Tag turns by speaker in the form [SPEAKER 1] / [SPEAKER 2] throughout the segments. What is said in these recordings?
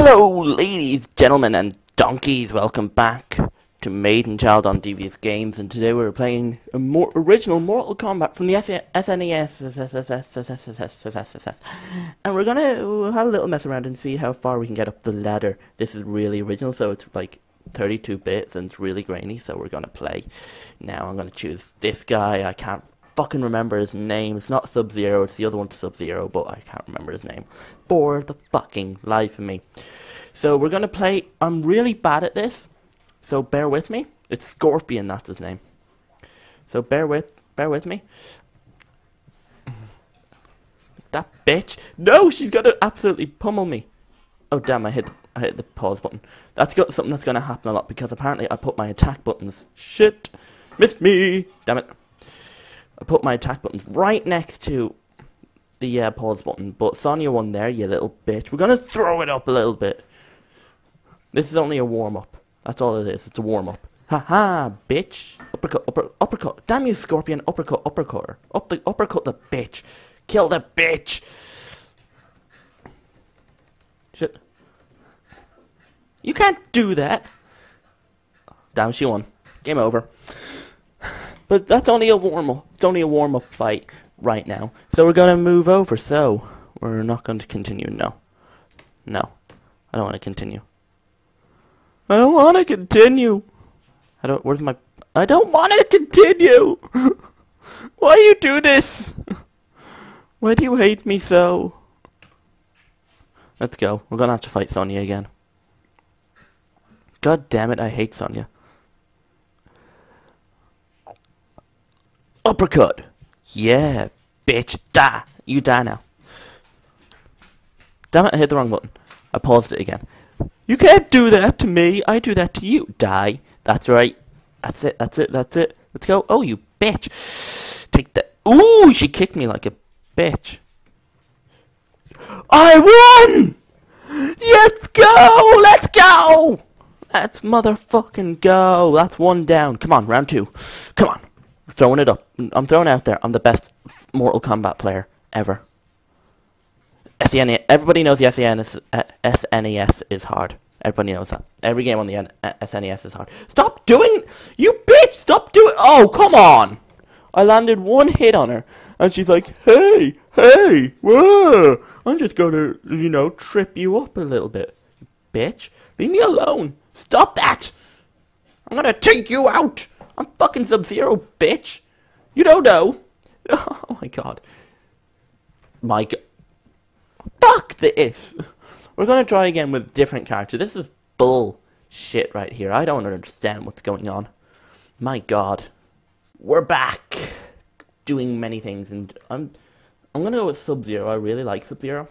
[SPEAKER 1] Hello, ladies, gentlemen, and donkeys. Welcome back to Maiden Child on Devious Gamez, and today we're playing a more original Mortal Kombat from the SNES. And we're gonna have a little mess around and see how far we can get up the ladder. This is really original, so it's like 32 bits and it's really grainy. So we're gonna play. Now I'm gonna choose this guy. I can't fucking remember his name. It's not Sub Zero, it's the other one to Sub Zero, but I can't remember his name. For the fucking life of me. So we're gonna play. I'm really bad at this, so bear with me. It's Scorpion, that's his name. So bear with, bear with me. That bitch! No, she's gonna absolutely pummel me. Oh damn! I hit, I hit the pause button. That's got something that's gonna happen a lot because apparently I put my attack buttons. Shit, missed me. Damn it. I put my attack buttons right next to the uh, pause button, but Sonya won there, you little bitch. We're gonna throw it up a little bit. This is only a warm up. That's all it is. It's a warm up. Ha ha, bitch. Uppercut, upper, uppercut. Damn you, Scorpion. Uppercut, uppercut. Up the uppercut the bitch. Kill the bitch. Shit. You can't do that. Damn, she won. Game over. But that's only a warm up. It's only a warm up fight right now. So we're gonna move over. So we're not going to continue. No, no, I don't want to continue. I don't want to continue. I don't. Where's my? I don't want to continue. Why do you do this? Why do you hate me so? Let's go. We're gonna have to fight Sonya again. God damn it! I hate Sonya. Uppercut. Yeah, bitch. Die. You die now. Damn it, I hit the wrong button. I paused it again. You can't do that to me. I do that to you. Die. That's right. That's it. That's it. That's it. Let's go. Oh, you bitch. Take that. Ooh, she kicked me like a bitch. I won! Let's go! Let's go! Let's motherfucking go. That's one down. Come on, round two. Come on throwing it up. I'm throwing out there. I'm the best Mortal Kombat player ever. SNES, everybody knows the SNES, uh, SNES is hard. Everybody knows that. Every game on the N- uh, SNES is hard. Stop doing, you bitch! Stop doing. Oh, come on! I landed one hit on her, and she's like, "Hey, hey, whoa! I'm just gonna, you know, trip you up a little bit, bitch. Leave me alone. Stop that! I'm gonna take you out." I'm fucking Sub-Zero, bitch. You don't know. Oh my god. My god. Fuck this. We're gonna try again with a different character. This is bullshit right here. I don't understand what's going on. My god. We're back. Doing many things and I'm I'm gonna go with Sub-Zero. I really like Sub-Zero.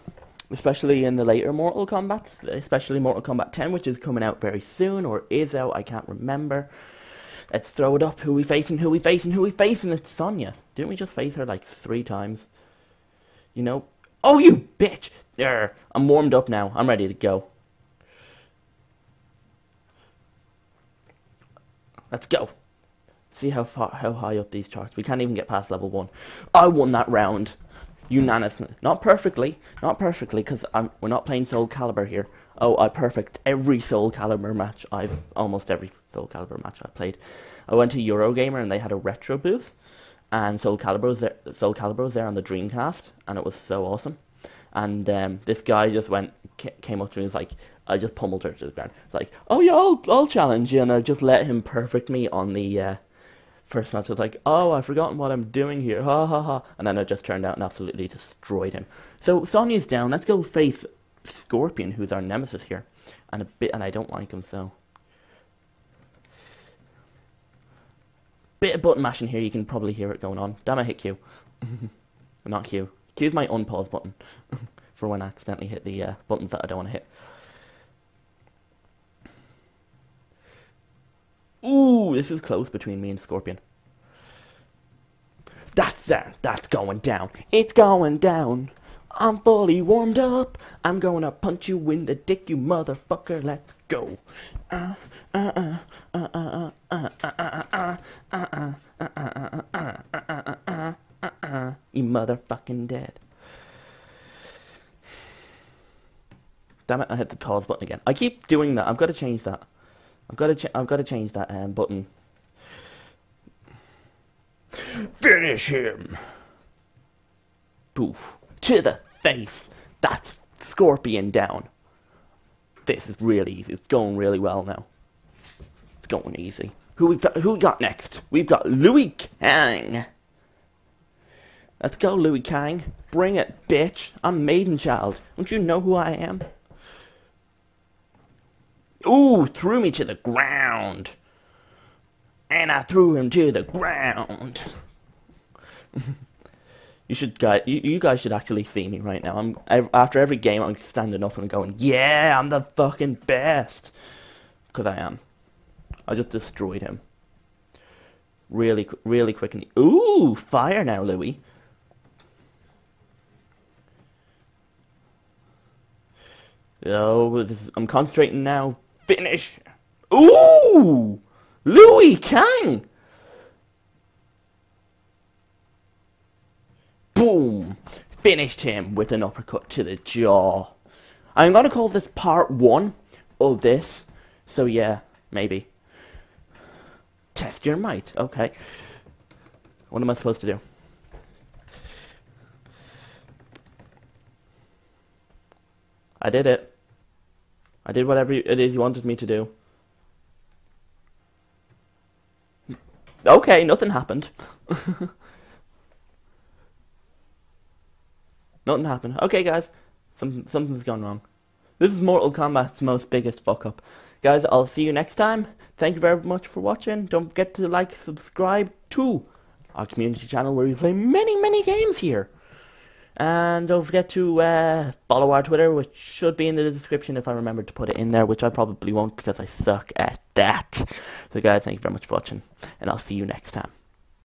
[SPEAKER 1] Especially in the later Mortal Kombat, especially Mortal Kombat 10, which is coming out very soon, or is out, I can't remember. Let's throw it up. Who we facing? Who we facing? Who we facing? It's Sonya. Didn't we just face her like three times? You know? Oh, you bitch! There. I'm warmed up now. I'm ready to go. Let's go. See how far, how high up these charts. We can't even get past level one. I won that round, unanimously. Not perfectly, not perfectly, because we're not playing Soul Calibur here. Oh, I perfect every Soul Calibur match. I've almost every Soul Calibur match I played. I went to Eurogamer and they had a retro booth, and Soul Calibur was there. Soul Calibur was there on the Dreamcast, and it was so awesome. And um, this guy just went, came up to me, and was like, I just pummeled her to the ground. It's like, oh yeah, I'll, I'll challenge you, and I just let him perfect me on the uh, first match. I was like, oh, I've forgotten what I'm doing here, ha ha ha, and then I just turned out and absolutely destroyed him. So Sonya's down. Let's go face Scorpion, who's our nemesis here, and a bit, and I don't like him so. Bit of button mashing here, you can probably hear it going on. Damn, I hit Q. Not Q. Q is my unpause button for when I accidentally hit the uh, buttons that I don't want to hit. Ooh, this is close between me and Scorpion. That's there. That's going down. It's going down. I'm fully warmed up. I'm gonna punch you in the dick, you motherfucker. Let's go. Uh, uh, uh, uh, uh, uh, uh, uh, uh, uh, uh, uh, uh, uh, uh, uh, uh, you motherfucking dead. Damn it! I hit the pause button again. I keep doing that. I've got to change that. I've got to. Ch- I've got to change that um, button. Finish him. Poof to the face. That's Scorpion down. This is really easy. It's going really well now. It's going easy. Who we who we got next? We've got Liu Kang. Let's go, Liu Kang. Bring it, bitch. I'm Maiden Child. Don't you know who I am? Ooh, threw me to the ground. And I threw him to the ground. you should guys, you, you guys should actually see me right now. I'm after every game, I'm standing up and going, "Yeah, I'm the fucking best," because I am. I just destroyed him. Really, really quick and ooh, fire now, Louis. Oh, is, I'm concentrating now. Finish. Ooh, Liu Kang. Boom. Finished him with an uppercut to the jaw. I'm gonna call this part one of this. So yeah, maybe. Test your might. Okay. What am I supposed to do? I did it. I did whatever it is you wanted me to do. Okay, nothing happened. nothing happened. Okay, guys. Some, something's gone wrong. This is Mortal Kombat's most biggest fuck up. Guys, I'll see you next time. Thank you very much for watching. Don't forget to like, subscribe to our community channel where we play many, many games here. And don't forget to uh, follow our Twitter, which should be in the description if I remember to put it in there, which I probably won't because I suck at that. So, guys, thank you very much for watching, and I'll see you next time.